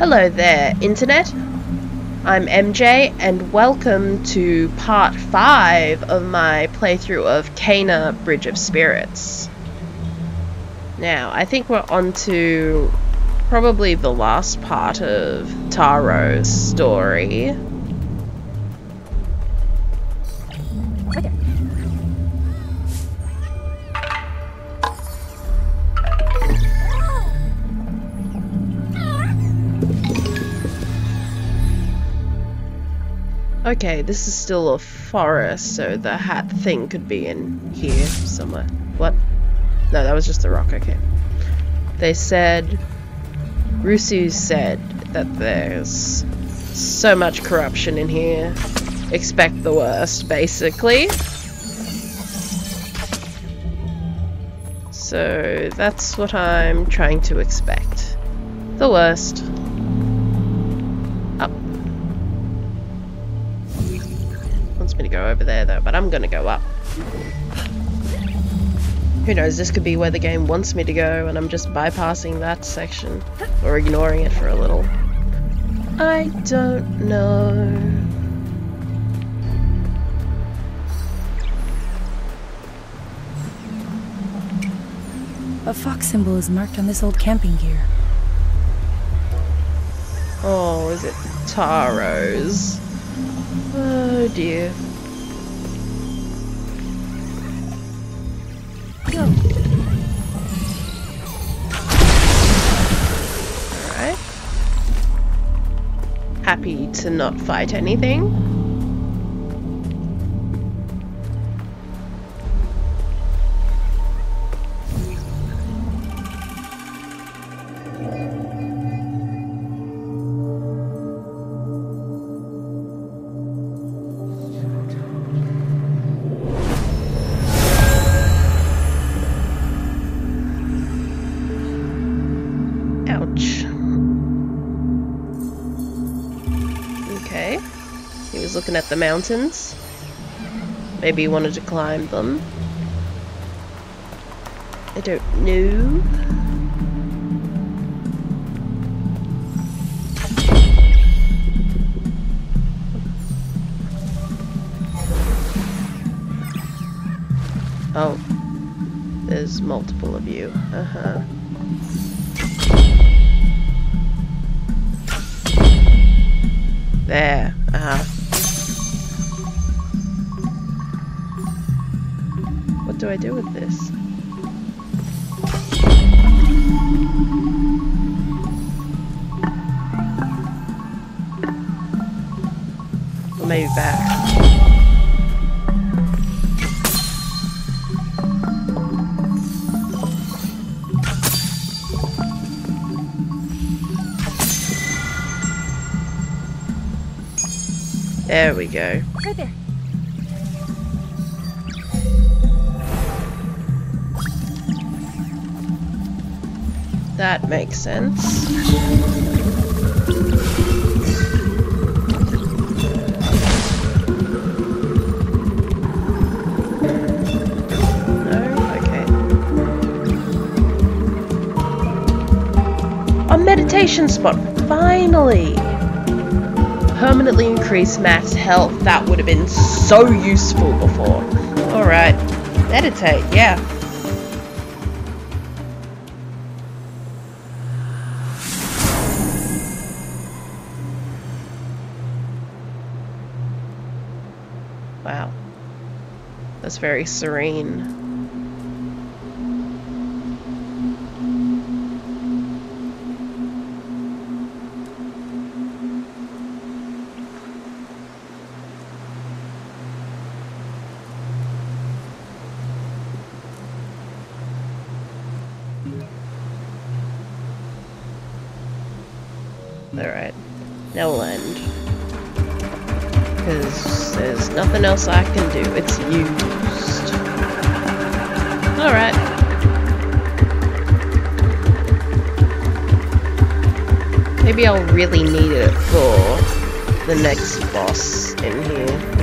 Hello there, Internet. I'm MJ, and welcome to part 5 of my playthrough of Kena Bridge of Spirits. Now, I think we're on to probably the last part of Taro's story. Okay, this is still a forest, so the hat thing could be in here somewhere. What? No, that was just a rock, okay. They said... Rusu said that there's so much corruption in here. Expect the worst, basically. So that's what I'm trying to expect. The worst. To go over there though, but I'm gonna go up. Who knows, this could be where the game wants me to go and I'm just bypassing that section. Or ignoring it for a little. I don't know. A fox symbol is marked on this old camping gear. Oh, is it Taro's? Oh dear. Happy to not fight anything. Mountains. Maybe you wanted to climb them. I don't know. Oh. There's multiple of you. Uh-huh. There. I do with this? Or maybe back. There we go. Right there. Makes sense. Oh, A meditation spot! Finally! Permanently increase max health. That would have been so useful before. Alright. Meditate, yeah. Very serene. Maybe I'll really need it for the next boss in here.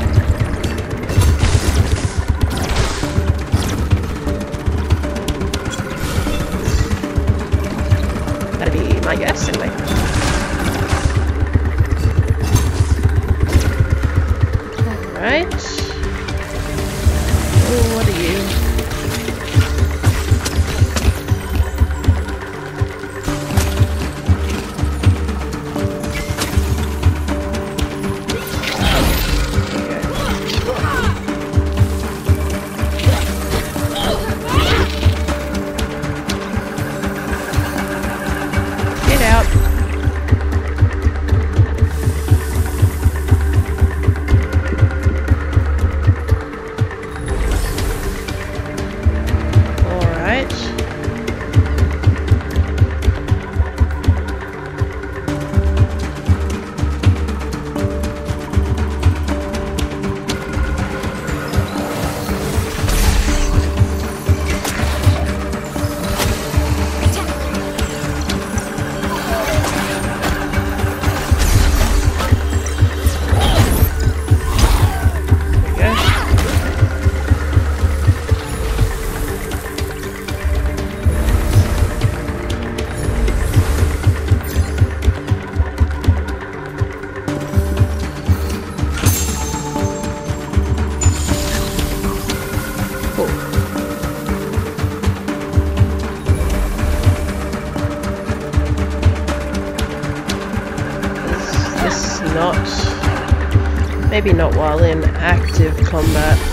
I guess, anyway. Alright. Maybe not while in active combat.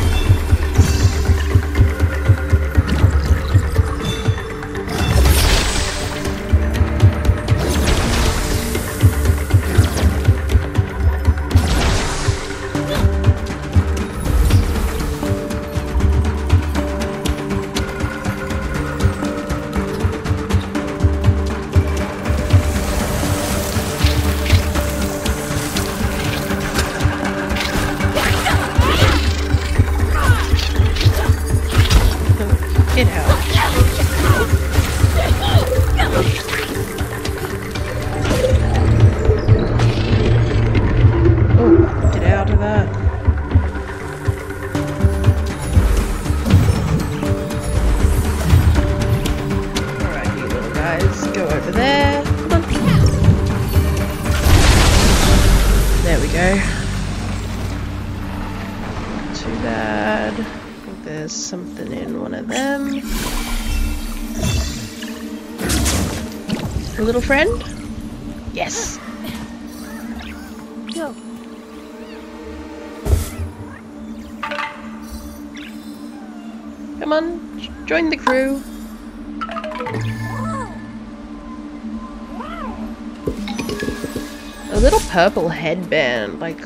Headband, like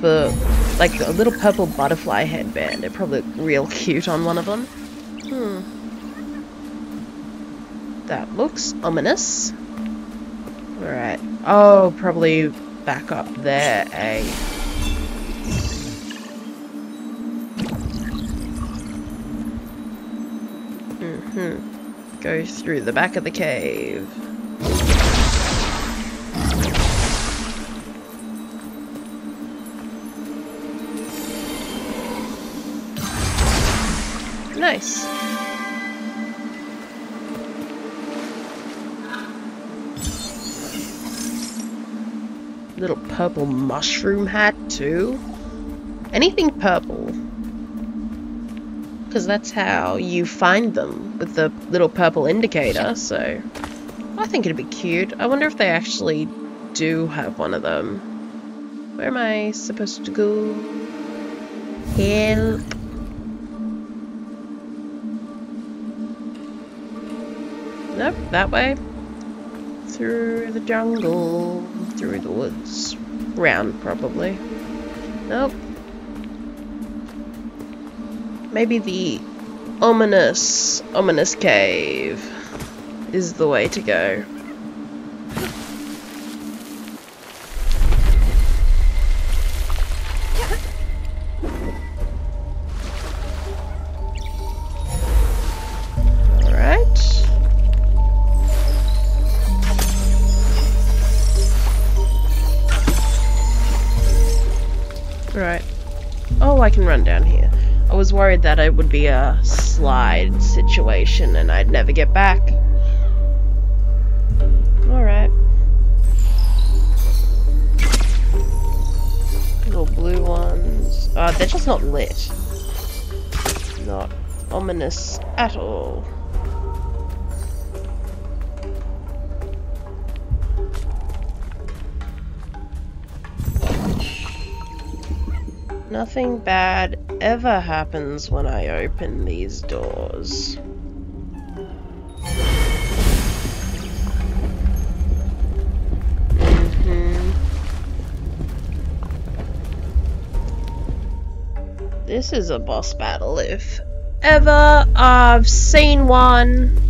the like a little purple butterfly headband. It probably look real cute on one of them. Hmm. That looks ominous. Alright. Oh, probably back up there, eh? Mm-hmm. Go through the back of the cave. Nice. Little purple mushroom hat too. Anything purple. Because that's how you find them with the little purple indicator, so I think it'd be cute. I wonder if they actually do have one of them. Where am I supposed to go? Help. That way. Through the jungle, through the woods. Round, probably. Nope. Maybe the ominous, ominous cave is the way to go. Run down here. I was worried that it would be a slide situation and I'd never get back. Alright. Little blue ones. Uh, they're just not lit. Not ominous at all. Nothing bad ever happens when I open these doors. Mhm. This is a boss battle if ever I've seen one.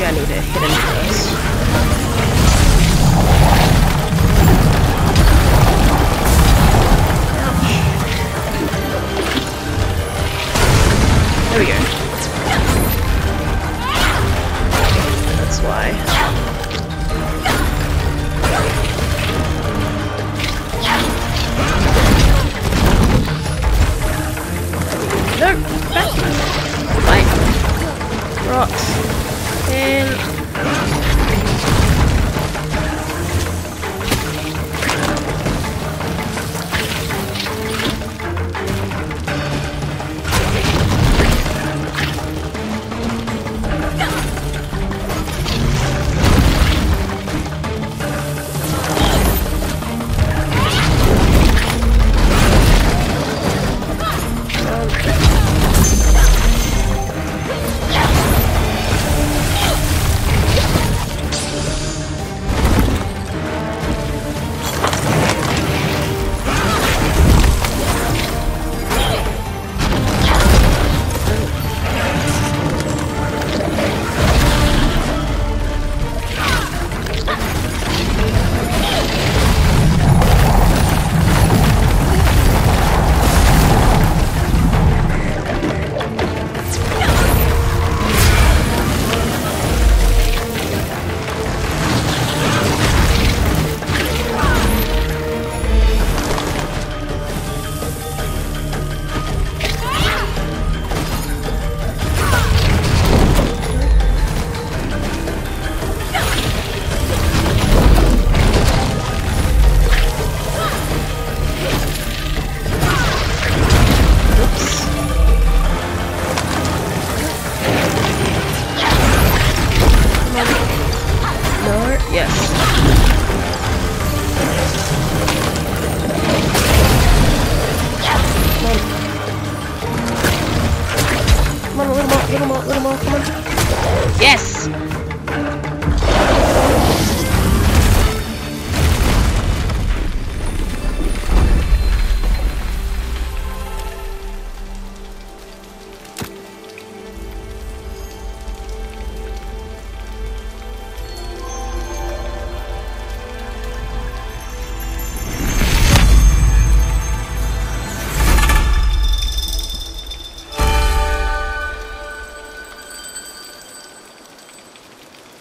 Maybe I need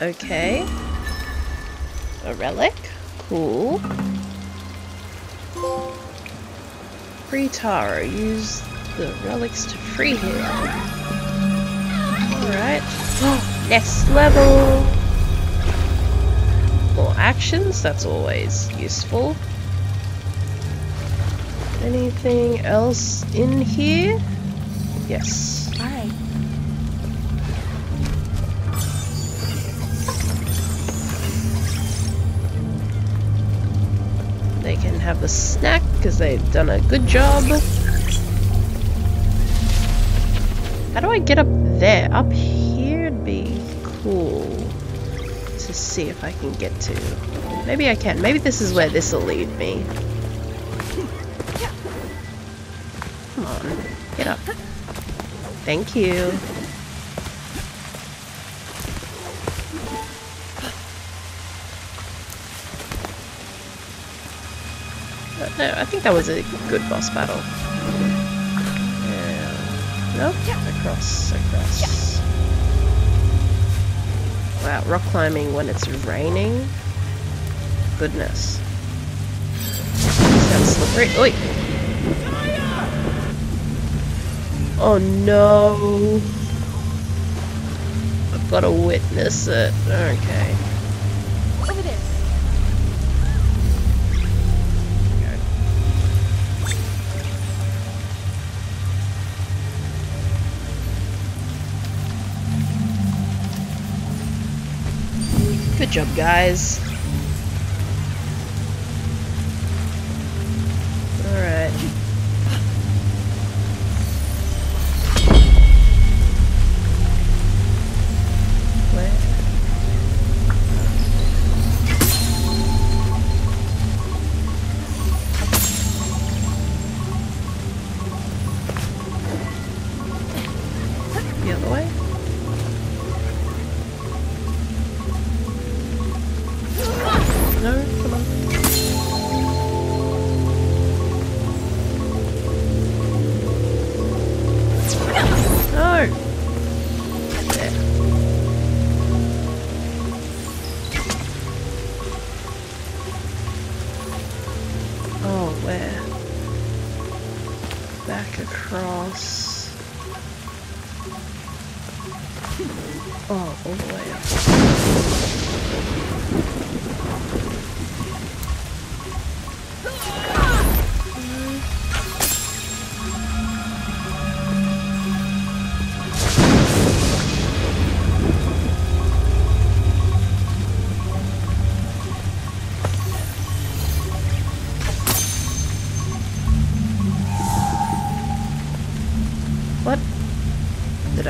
Okay. A relic. Cool. Free Taro. Use the relics to free him. Alright. Next level. More actions. That's always useful. Anything else in here? Yes. Snack because they've done a good job. How do I get up there? Up here would be cool to see if I can get to. Maybe I can. Maybe this is where this will lead me. Come on, get up. Thank you. I think that was a good boss battle. Yeah. Nope. Across, across. Wow, rock climbing when it's raining. Goodness. Sounds slippery. Oi! Oh no! I've got to witness it. Okay. Job, guys.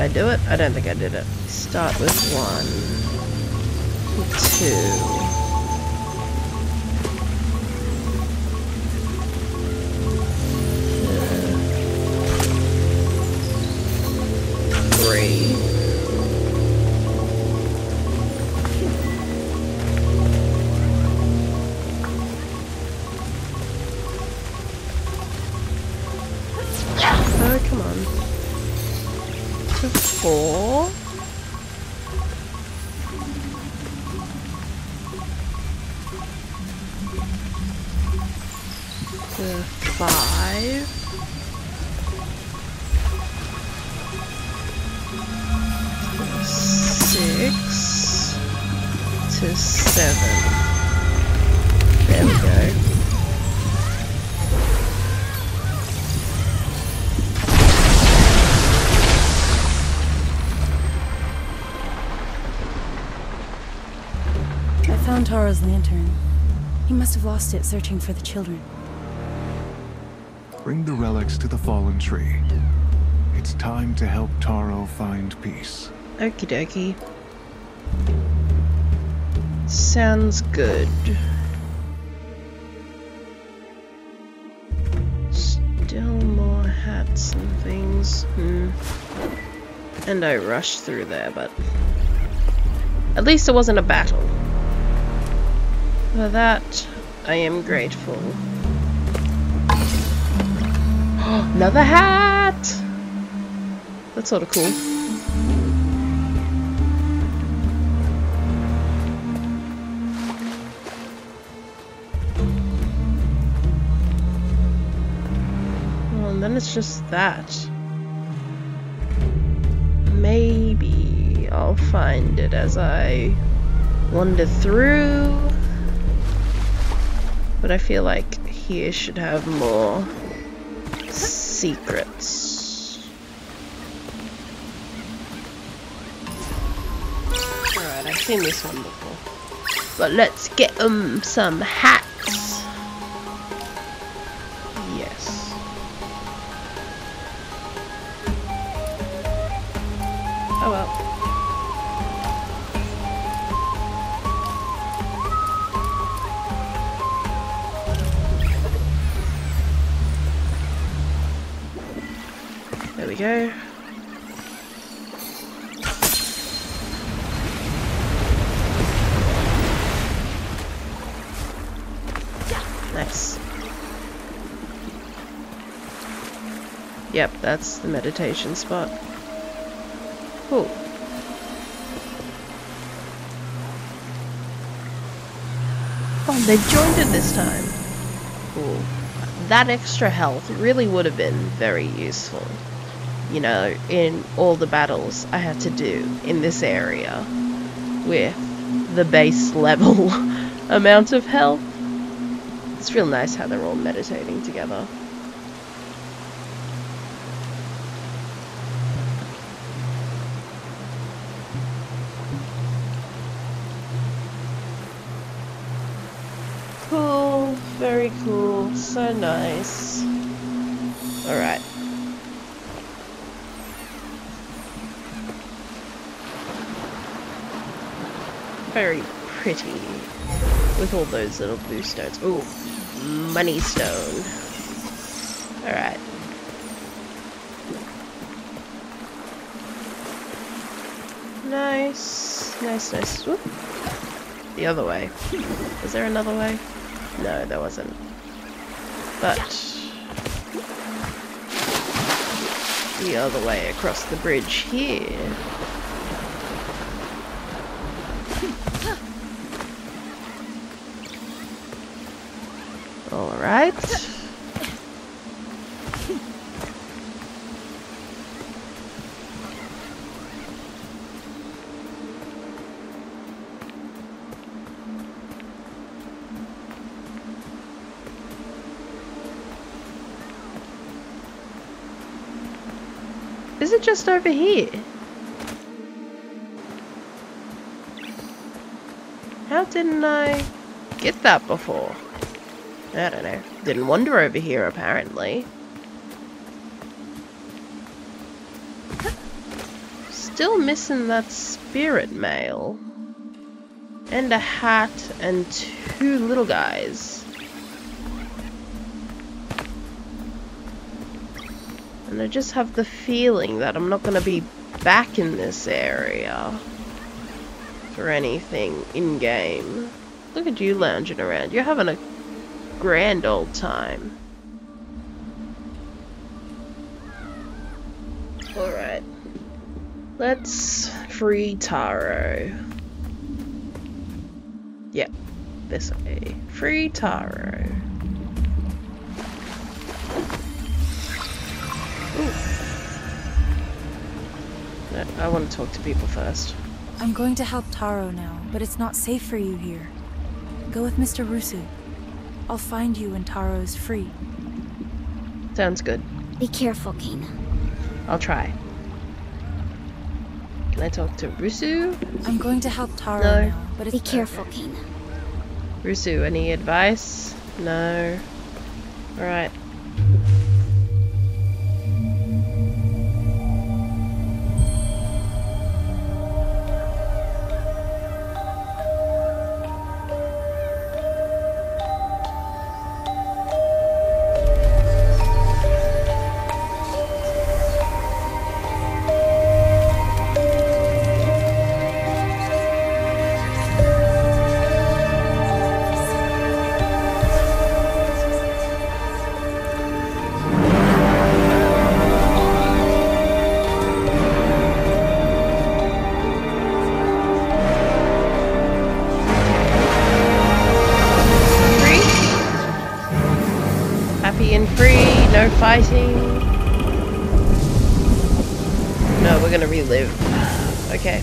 I do it? I don't think I did it. Start with one, two. Found Taro's lantern. He must have lost it searching for the children. Bring the relics to the fallen tree. It's time to help Taro find peace. Okie dokie. Sounds good. Still more hats and things. Hmm. And I rushed through there, but at least it wasn't a battle. For that, I am grateful. Another hat! That's sort of cool. Then it's just that. Maybe I'll find it as I wander through. But I feel like here should have more secrets. Alright, I've seen this one before. But let's get um some hats. That's the meditation spot. Cool. Oh, they joined it this time. Cool. That extra health really would have been very useful. You know, in all the battles I had to do in this area with the base level amount of health. It's real nice how they're all meditating together. So nice. Alright. Very pretty with all those little blue stones. Ooh, money stone. Alright. Nice, nice, nice. Whoop. The other way. Was there another way? No, there wasn't. But the other way across the bridge here. Alright. Is it just over here? How didn't I get that before? I don't know. Didn't wander over here, apparently. Still missing that spirit mail. And a hat and two little guys. I just have the feeling that I'm not going to be back in this area for anything in-game. Look at you lounging around. You're having a grand old time. Alright. Let's free Taro. Yep, this way. Free Taro. No, I want to talk to people first. I'm going to help Taro now, but it's not safe for you here. Go with Mr. Rusu. I'll find you when Taro is free. Sounds good. Be careful, Kena. I'll try. Can I talk to Rusu? I'm going to help Taro No. now, but it's Be careful, Kena. Rusu, any advice? No. Alright. No fighting. No, we're gonna relive. Okay.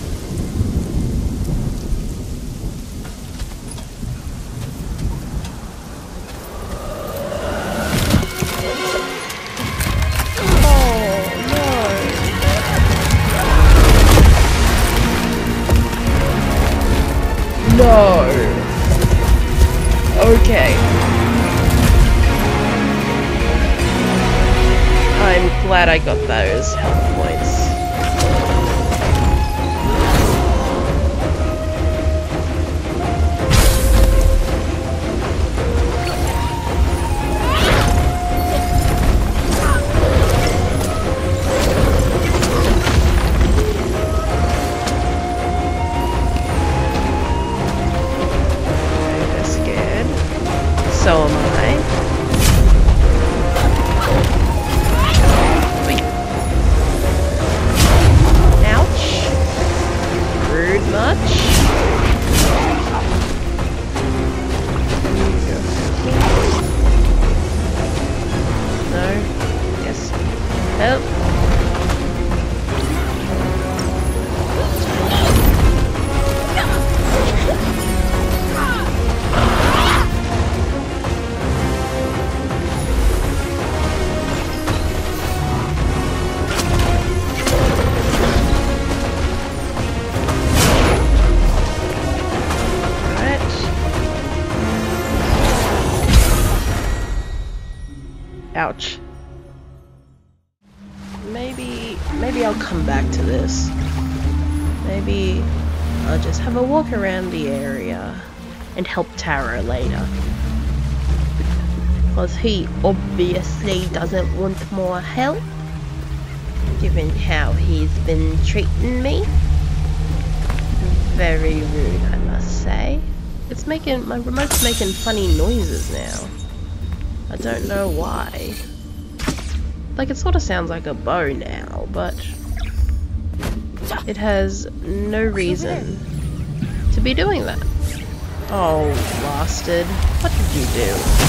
I got those much? He obviously doesn't want more help, given how he's been treating me. Very rude, I must say. It's making, my remote's making funny noises now. I don't know why. Like, it sort of sounds like a bow now, but it has no reason to be doing that. Oh, bastard. What did you do?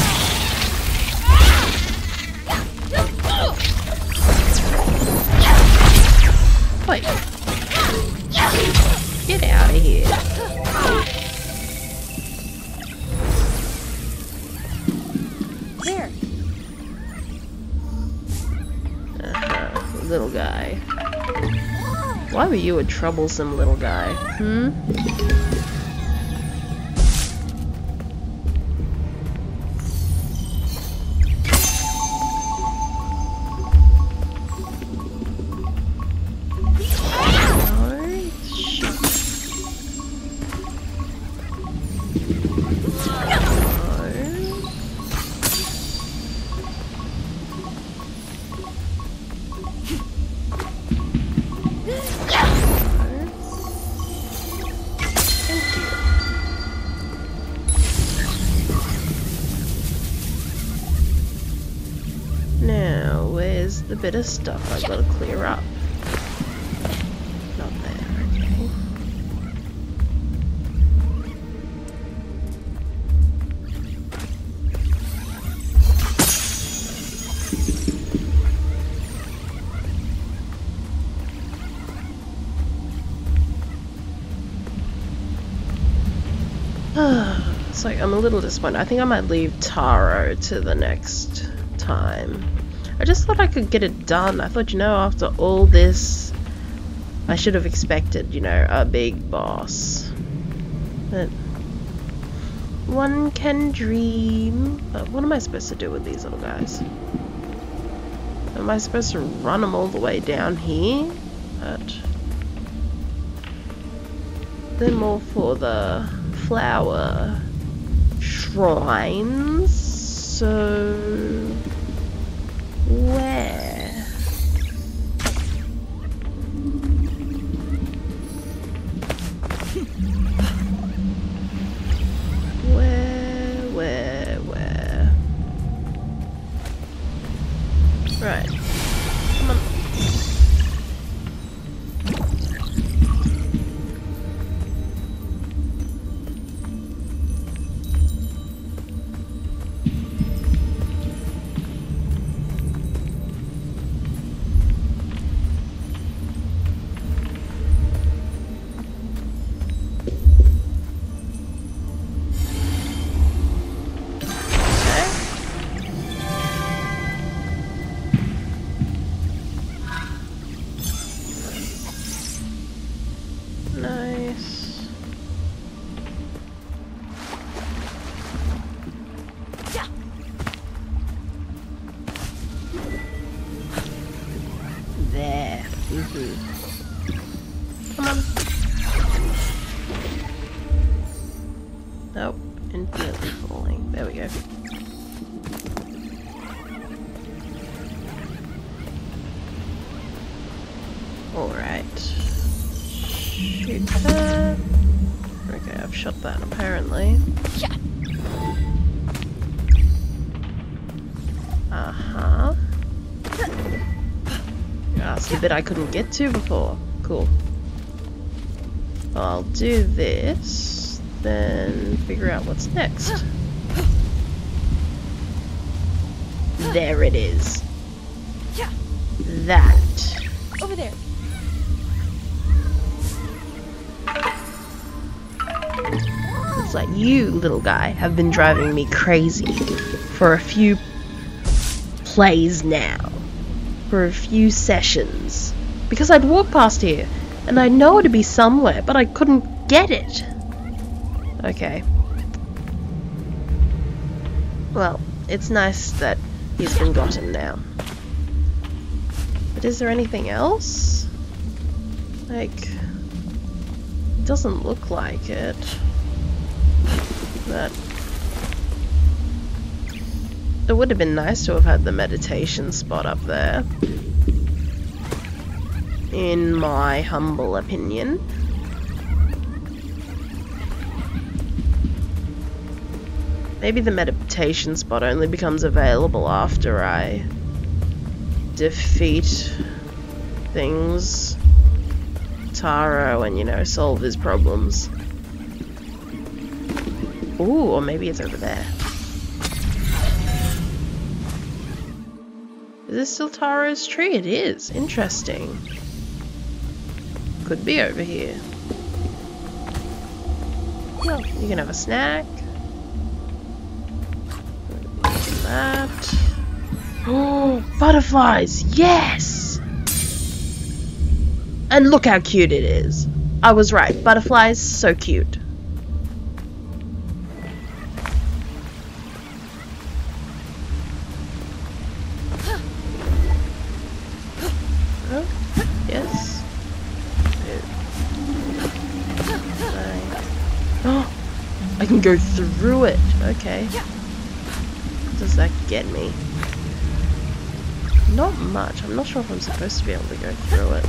Why were you a troublesome little guy? Hmm? Where's the bit of stuff I've got to clear up? Not there, okay. Like I'm a little disappointed. I think I might leave Taro to the next time. I just thought I could get it done. I thought, you know, after all this, I should have expected, you know, a big boss. But one can dream. But what am I supposed to do with these little guys? Am I supposed to run them all the way down here? But they're more for the flower shrines. So where? Alright. Shoot that. Okay, I've shot that apparently. Yeah. Uh-huh. That's the bit I couldn't get to before. Cool. I'll do this, then figure out what's next. There it is. That. Like you, little guy, have been driving me crazy for a few plays now. For a few sessions. Because I'd walk past here, and I know it'd be somewhere, but I couldn't get it. Okay. Well, it's nice that he's been gotten now. But is there anything else? Like, it doesn't look like it. It would have been nice to have had the meditation spot up there. In my humble opinion. Maybe the meditation spot only becomes available after I defeat things. Taro and, you know, solve his problems. Ooh, or maybe it's over there. Is this still Taro's tree? It is. Interesting. Could be over here. You can have a snack. That. Oh, butterflies! Yes! And look how cute it is. I was right. Butterflies, so cute. I can go through it. Okay. What does that get me? Not much. I'm not sure if I'm supposed to be able to go through it.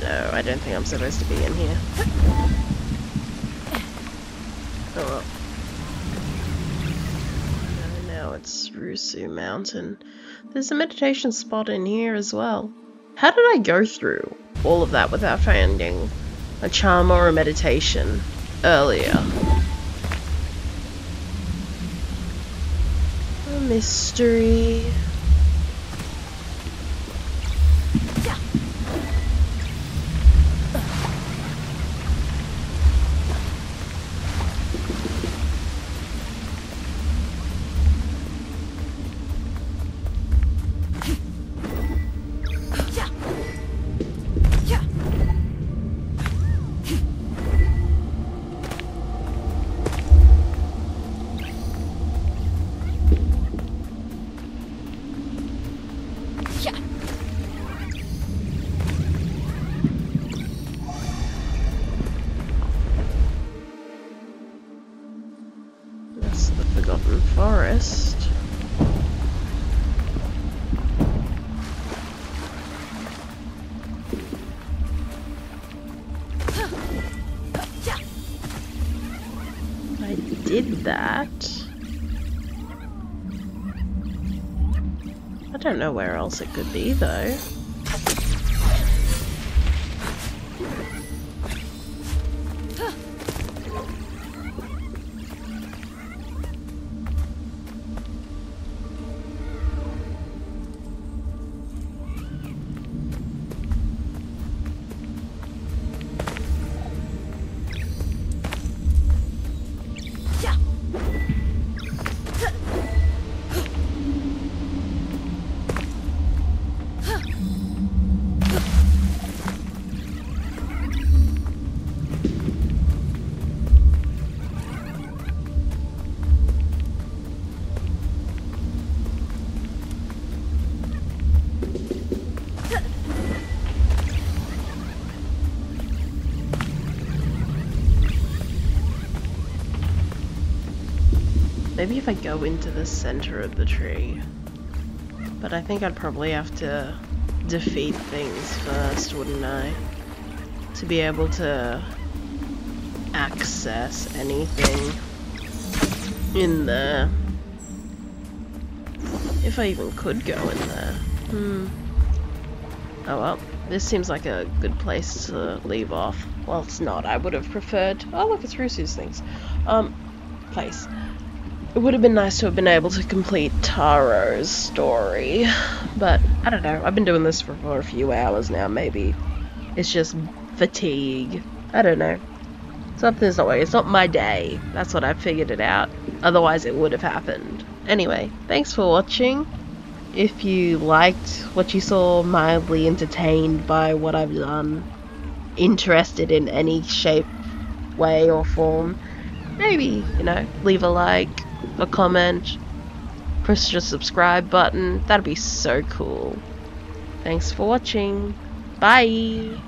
No, I don't think I'm supposed to be in here. Oh well. No, now Rusu Mountain. There's a meditation spot in here as well. How did I go through all of that without finding a charm or a meditation earlier? A mystery. That. I don't know where else it could be though. Maybe if I go into the center of the tree. But I think I'd probably have to defeat things first, wouldn't I? To be able to access anything in there. If I even could go in there. Hmm. Oh well, this seems like a good place to leave off. Well, it's not. I would have preferred. Oh, look, it's Rusu's things. Um, place. It would have been nice to have been able to complete Taro's story, but I don't know. I've been doing this for, for a few hours now. Maybe it's just fatigue. I don't know. Something's not working. It's not my day. That's what I figured it out. Otherwise, it would have happened. Anyway, thanks for watching. If you liked what you saw, mildly entertained by what I've done, interested in any shape, way, or form, maybe, you know, leave a like, a comment, press the subscribe button. That'd be so cool. Thanks for watching. Bye.